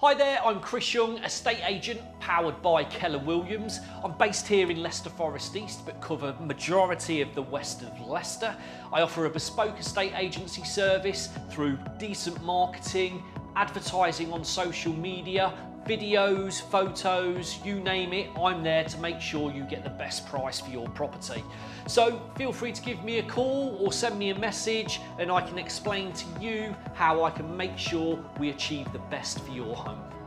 Hi there, I'm Chris Young, estate agent powered by Keller Williams. I'm based here in Leicester Forest East but cover majority of the west of Leicester. I offer a bespoke estate agency service through decent marketing, advertising on social media, videos, photos, you name it, I'm there to make sure you get the best price for your property. So feel free to give me a call or send me a message and I can explain to you how I can make sure we achieve the best for your home.